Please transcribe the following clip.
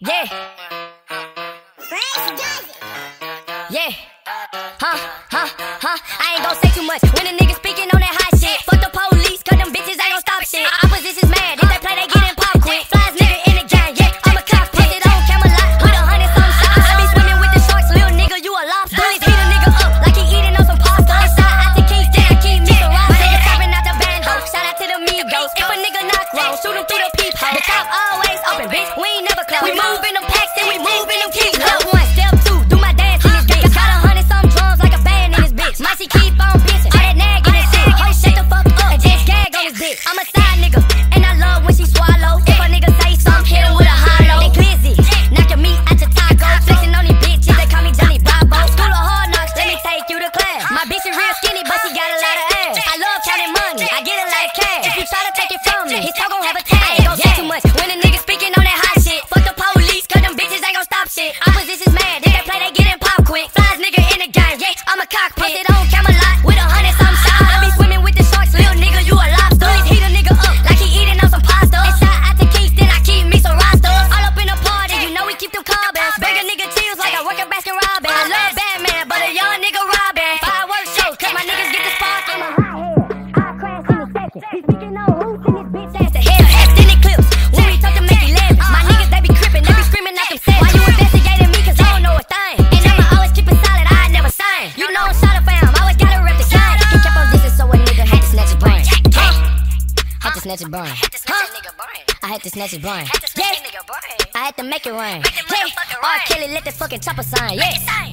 Yeah. Yeah. Huh, huh, huh. I ain't gon' say too much when a nigga speaking on that hot shit. Fuck the police, cause them bitches ain't gon' stop shit. Opposition's mad, if they play, they gettin' pop quick. Flies nigga in the gang, yeah. I'm a cop, put it on Camelot with a hundred some shots. I be swimming with the sharks, little nigga, you a lobster. Bullies heat a nigga up like he eating on some pasta. Inside, I take keys, then I keep me some rocks. Nigga, stopping out the band, ho. Shout out to the Migos. If a nigga knock wrong, shoot him through. snatch it burn. I had to snatch it boring. Yeah. I had to make it rain. Yeah. R. Kelly, let the fucking chopper sign. Yeah.